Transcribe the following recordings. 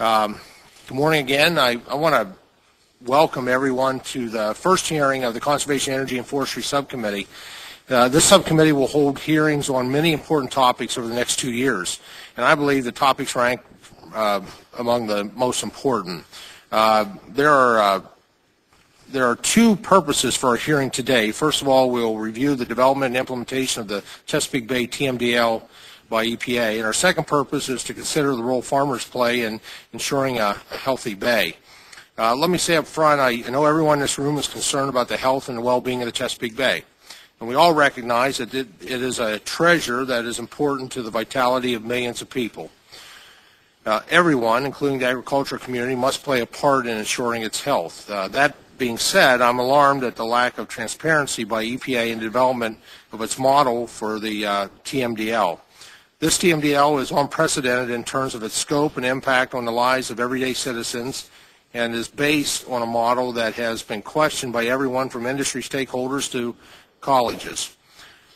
Um, good morning again. I, I want to welcome everyone to the first hearing of the Conservation Energy and Forestry Subcommittee. Uh, this subcommittee will hold hearings on many important topics over the next two years, and I believe the topics rank uh, among the most important. Uh, there are uh, there are two purposes for our hearing today. First of all, we'll review the development and implementation of the Chesapeake Bay TMDL by EPA. And our second purpose is to consider the role farmers play in ensuring a, healthy bay. Uh, let me say up front, I know everyone in this room is concerned about the health and the well-being of the Chesapeake Bay. And we all recognize that it, it is a treasure that is important to the vitality of millions of people. Uh, everyone, including the agricultural community, must play a part in ensuring its health. Uh, that being said, I'm alarmed at the lack of transparency by EPA in development of its model for the uh, TMDL. This TMDL is unprecedented in terms of its scope and impact on the lives of everyday citizens and is based on a model that has been questioned by everyone from industry stakeholders to colleges.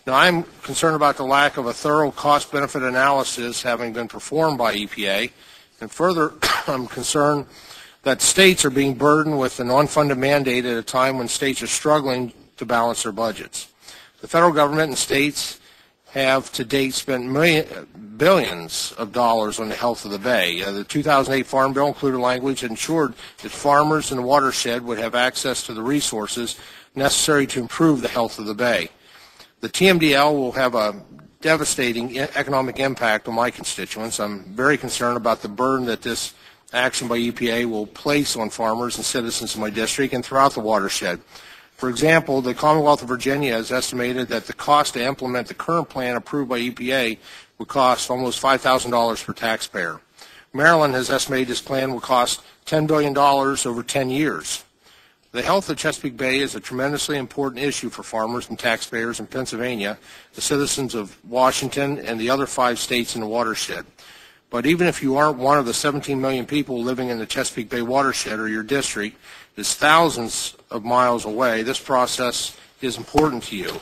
Now, I'm concerned about the lack of a thorough cost-benefit analysis having been performed by EPA, and further, I'm concerned that states are being burdened with an unfunded mandate at a time when states are struggling to balance their budgets. The federal government and states have to date spent million, billions of dollars on the health of the bay. Uh, the 2008 Farm Bill included language that ensured that farmers in the watershed would have access to the resources necessary to improve the health of the bay. The TMDL will have a devastating economic impact on my constituents. I'm very concerned about the burden that this action by EPA will place on farmers and citizens in my district and throughout the watershed. For example, the Commonwealth of Virginia has estimated that the cost to implement the current plan approved by EPA would cost almost $5,000 per taxpayer. Maryland has estimated this plan will cost $10 billion over 10 years. The health of Chesapeake Bay is a tremendously important issue for farmers and taxpayers in Pennsylvania, the citizens of Washington, and the other five states in the watershed. But even if you aren't one of the 17 million people living in the Chesapeake Bay watershed or your district is thousands of miles away, this process is important to you.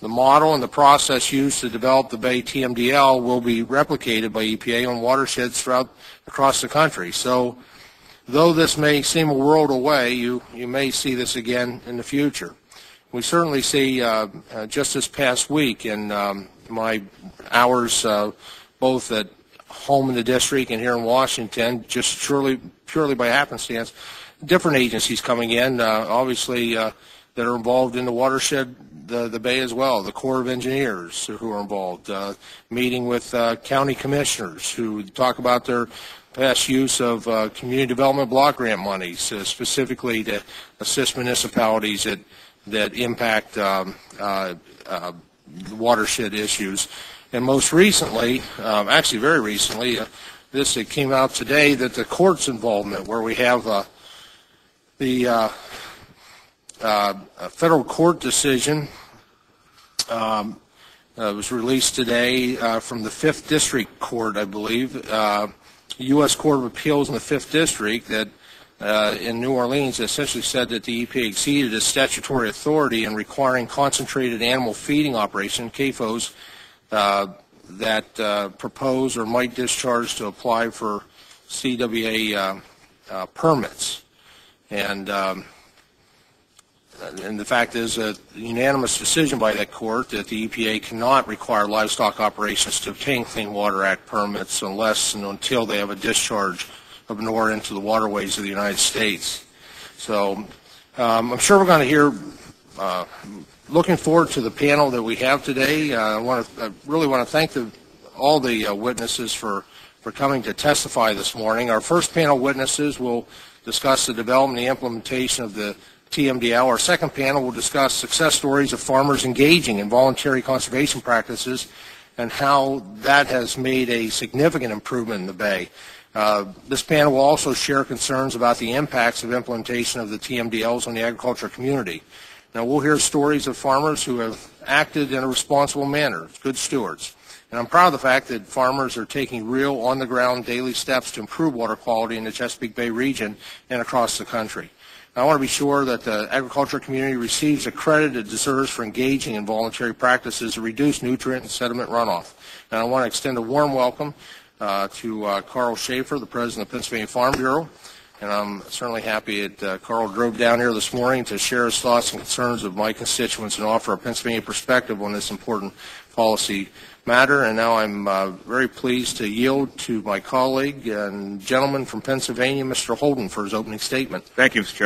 The model and the process used to develop the Bay TMDL will be replicated by EPA on watersheds throughout across the country. So though this may seem a world away, you, you may see this again in the future. We certainly see uh, uh, just this past week in um, my hours uh, both at home in the district and here in Washington, just purely purely by happenstance. Different agencies coming in, uh, obviously, uh, that are involved in the watershed, the, the Bay as well. The Corps of Engineers who are involved, uh, meeting with uh, county commissioners who talk about their past use of uh, community development block grant monies, specifically to assist municipalities that that impact um, watershed issues. And most recently, um, actually very recently, this it came out today that the court's involvement, where we have uh, the uh, uh federal court decision um, uh, was released today uh, from the Fifth District Court, I believe, U.S. Court of Appeals in the Fifth District that uh, in New Orleans essentially said that the EPA exceeded its statutory authority in requiring concentrated animal feeding operation, CAFOs, uh, that uh, propose or might discharge to apply for CWA uh, permits. And um, and the fact is a unanimous decision by that court that the EPA cannot require livestock operations to obtain Clean Water Act permits unless and until they have a discharge of NOR into the waterways of the United States. So um, I'm sure we're going to hear uh, looking forward to the panel that we have today. Uh, I want to I really want to thank the, all the uh, witnesses for, for coming to testify this morning. Our first panel witnesses will discuss the development and implementation of the TMDL. Our second panel will discuss success stories of farmers engaging in voluntary conservation practices and how that has made a significant improvement in the Bay. Uh, this panel will also share concerns about the impacts of implementation of the TMDLs on the agricultural community. Now, we'll hear stories of farmers who have acted in a responsible manner, good stewards. And I'm proud of the fact that farmers are taking real on-the-ground daily steps to improve water quality in the Chesapeake Bay region and across the country. I want to be sure that the agricultural community receives the credit it deserves for engaging in voluntary practices to reduce nutrient and sediment runoff. And I want to extend a warm welcome uh, to uh, Carl Shaffer, the president of the Pennsylvania Farm Bureau. And I'm certainly happy that uh, Carl drove down here this morning to share his thoughts and concerns of my constituents and offer a Pennsylvania perspective on this important policy matter. And now I'm uh, very pleased to yield to my colleague and gentleman from Pennsylvania, Mr. Holden, for his opening statement. Thank you, Mr. Chairman.